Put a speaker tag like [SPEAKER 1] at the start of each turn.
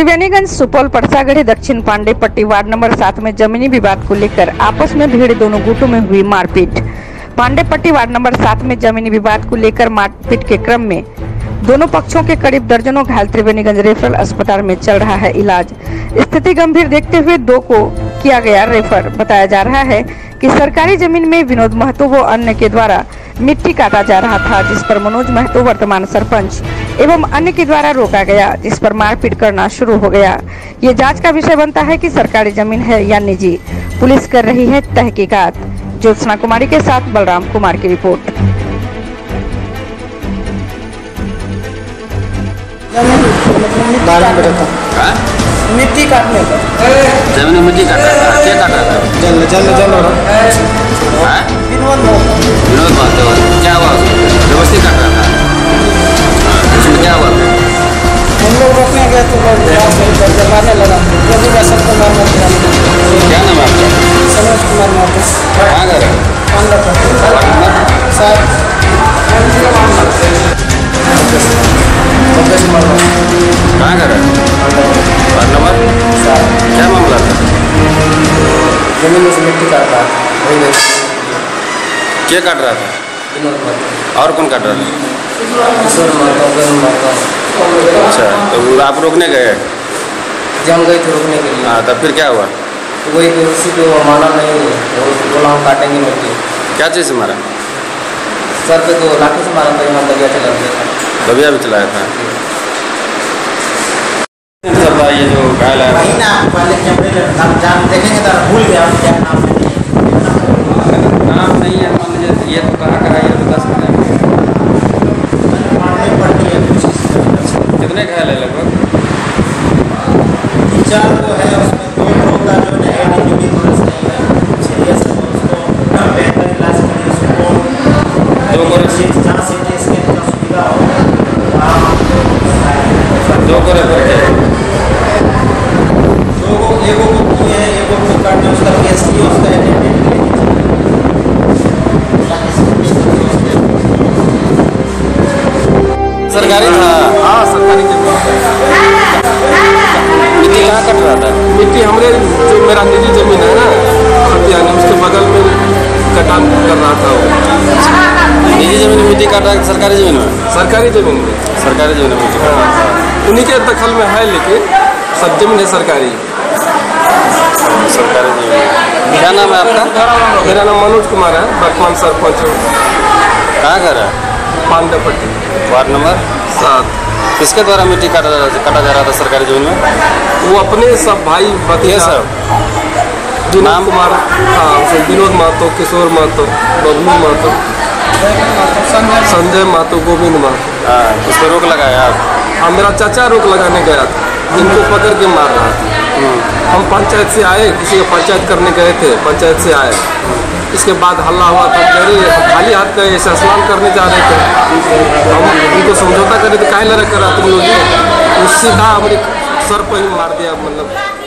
[SPEAKER 1] त्रिवेणीगंज सुपौल परसागढ़ी दक्षिण पांडे पट्टी ward number सात में जमीनी विवाद को लेकर आपस में भीड़ दोनों गुटों में हुई मारपीट। पांडे पट्टी वार्ड नंबर सात में जमीनी विवाद को लेकर मारपीट के क्रम में दोनों पक्षों के करीब दर्जनों घायल त्रिवेणीगंज रेफरल अस्पताल में चल रहा है इलाज। स्थिति गंभीर देखते हुए दो को किया गया रेफर। बताया जा रहा है कि सरकारी ज़मीन में विनोद महतो व अन्य के द्वारा मिट्टी काटा जा रहा था जिस पर मनोज महतो वर्तमान सरपंच एवं अन्य के द्वारा रोका गया जिस पर मारपीट करना शुरू हो गया। ये जाँच का विषय बनता है कि सरकारी ज़मीन है या निजी। पुलिस कर रही है तहकीकात। ज्योत्सना कुमारी के साथ बलराम कुमार की रिपोर्ट।
[SPEAKER 2] हाँ?
[SPEAKER 3] मिट्टी काटने का।
[SPEAKER 2] ज़मीन मिट्टी काट था। क्या काट रहा था?
[SPEAKER 3] जल जल जल हो रहा।
[SPEAKER 2] हाँ?
[SPEAKER 3] विनोद महतो
[SPEAKER 2] क्या हुआ? व्यवस्थित काट रहा था उसमें क्या हुआ
[SPEAKER 3] हम लोग रोकने गए तो लोग जमाने लगा जल्दी का सबको मारना
[SPEAKER 2] क्या नाम आपका
[SPEAKER 3] सनोज कुमार महतो
[SPEAKER 2] कहाँ
[SPEAKER 3] चौबीस नंबर
[SPEAKER 2] कहाँ नंबर क्या मामला था
[SPEAKER 3] ज़मीन से मिट्टी काटता वही
[SPEAKER 2] क्या काट रहा था? और कौन काट रहा था? अच्छा तो आप रोकने गए?
[SPEAKER 3] जब हम गए थे रोकने के लिए।
[SPEAKER 2] हाँ तब फिर क्या हुआ?
[SPEAKER 3] तो वही फिर उसी पे वो माना नहीं वो बोला हम काटेंगे मिट्टी।
[SPEAKER 2] क्या चीज़ से मारा?
[SPEAKER 3] सर पे तो लाठी से मारा था यहाँ दरिया चला गया था।
[SPEAKER 2] दबिया भी चलाया था। ये जो घायल है
[SPEAKER 4] ना पहले कैमरे हम जान देखेंगे तो भूल गया हम क्या नाम है
[SPEAKER 2] नाम नहीं है मान लीजिए ये तो कहाँ का है ये तो दस का है
[SPEAKER 4] मारने पड़ती है कुछ इस तरह से।
[SPEAKER 2] कितने घायल है लगभग?
[SPEAKER 4] चार जो है उसमें दो लोगों का जो है। है है तो उसको बेहतर इलाज के उसको
[SPEAKER 2] दो को
[SPEAKER 4] जहाँ सीट इसके थोड़ा सुविधा हो
[SPEAKER 2] दो को रेफर किया
[SPEAKER 4] दो को एगो को किए हैं एगो को काटने उसका केस किया उसका
[SPEAKER 2] सरकारी था।
[SPEAKER 5] सरकारी ज़मीन
[SPEAKER 2] मिट्टी कहाँ कट रहा था?
[SPEAKER 5] मिट्टी हमरे जो मेरा निजी ज़मीन है ना खतियानी उसके बगल में कटान कर रहा था वो।
[SPEAKER 2] निजी ज़मीन में मिट्टी काट है सरकारी ज़मीन में?
[SPEAKER 5] सरकारी ज़मीन में।
[SPEAKER 2] सरकारी ज़मीन में मिट्टी रहा
[SPEAKER 5] उन्हीं के दखल में है लेकिन सब ज़मीन है सरकारी।
[SPEAKER 2] सरकारी ज़मीन। क्या नाम है आपका?
[SPEAKER 5] मेरा नाम मनोज कुमार है वर्तमान सरपंच हूँ।
[SPEAKER 2] कहाँ घर है?
[SPEAKER 5] Pandepatti
[SPEAKER 2] ward number?
[SPEAKER 5] सात।
[SPEAKER 2] किसके द्वारा मिट्टी काटा जा- काटा जा रहा था सरकारी ज़मीन में?
[SPEAKER 5] वो अपने सब भाई भतीजा।
[SPEAKER 2] सब?
[SPEAKER 5] विनोद
[SPEAKER 2] नाम?
[SPEAKER 5] कुमार। हाँ विनोद महतो किशोर महतो बबलू महतो संजय महतो गोविंद महतो
[SPEAKER 2] हाँ उस पर रोक लगाया आप?
[SPEAKER 5] हाँ मेरा चाचा रोक लगाने गया था। जिनको पकड़ के मार रहा था। हम पंचायत से आए किसी का पंचायत करने गए थे पंचायत से आए। इसके बाद हल्ला हुआ तो कह खाली हाथ का ऐसे स्नान करने जा रहे थे। हम उनको समझौता करें तो काहे लड़क करा तुम लोग उससे कहा हमारे सर पर ही मार दिया मतलब।